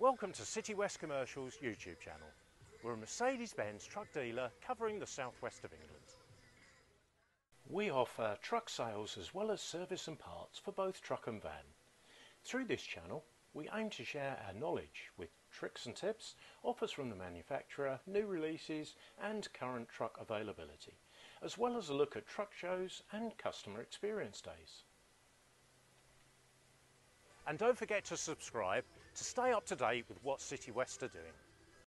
Welcome to City West Commercials YouTube channel. We're a Mercedes-Benz truck dealer covering the southwest of England. We offer truck sales as well as service and parts for both truck and van. Through this channel, we aim to share our knowledge with tricks and tips, offers from the manufacturer, new releases and current truck availability, as well as a look at truck shows and customer experience days. And don't forget to subscribe to stay up to date with what City West are doing.